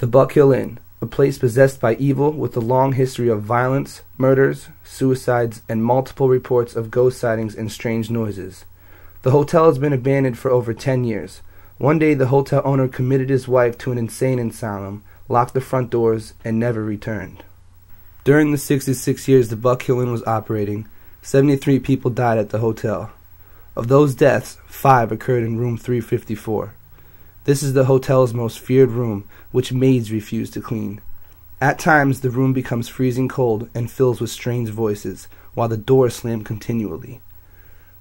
The Buck Hill Inn, a place possessed by evil with a long history of violence, murders, suicides, and multiple reports of ghost sightings and strange noises. The hotel has been abandoned for over 10 years. One day, the hotel owner committed his wife to an insane asylum, locked the front doors, and never returned. During the 66 years the Buck Hill Inn was operating, 73 people died at the hotel. Of those deaths, five occurred in room 354. This is the hotel's most feared room, which maids refuse to clean. At times, the room becomes freezing cold and fills with strange voices, while the doors slam continually.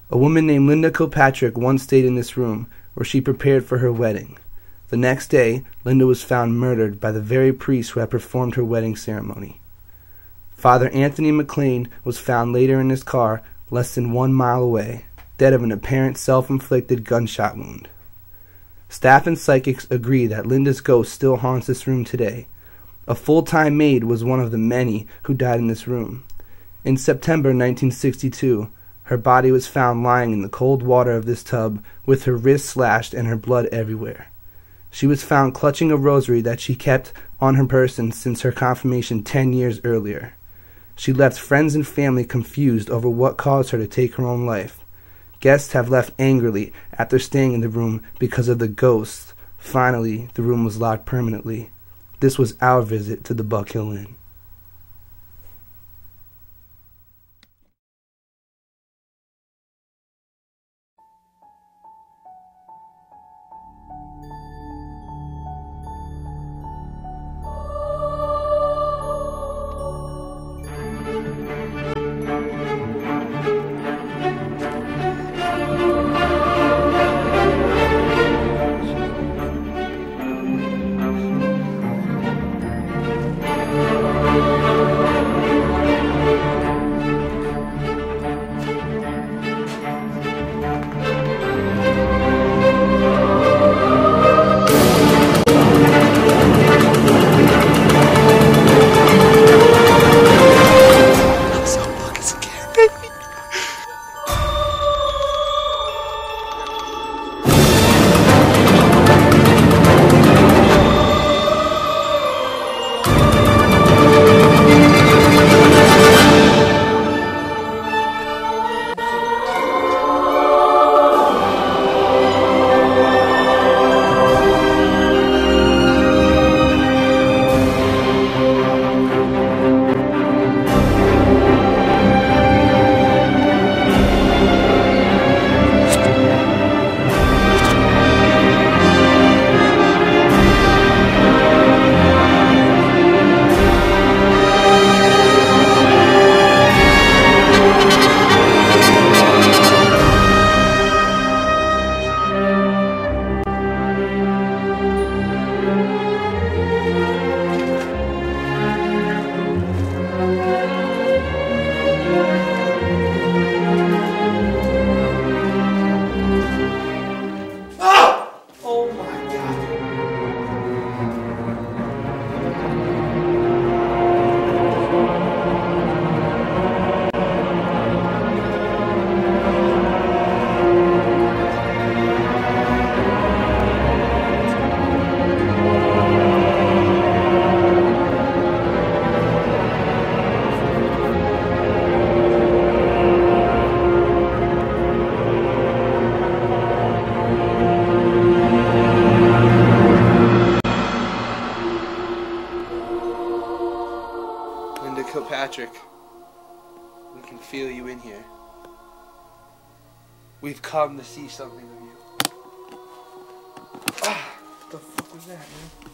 A woman named Linda Kilpatrick once stayed in this room, where she prepared for her wedding. The next day, Linda was found murdered by the very priest who had performed her wedding ceremony. Father Anthony McLean was found later in his car, less than one mile away, dead of an apparent self inflicted gunshot wound. Staff and psychics agree that Linda's ghost still haunts this room today. A full time maid was one of the many who died in this room. In September 1962, her body was found lying in the cold water of this tub with her wrists slashed and her blood everywhere. She was found clutching a rosary that she kept on her person since her confirmation ten years earlier. She left friends and family confused over what caused her to take her own life. Guests have left angrily after staying in the room because of the ghosts. Finally, the room was locked permanently. This was our visit to the Buck Hill Inn. Linda Kilpatrick, we can feel you in here. We've come to see something of you. Ah, what the fuck was that, man?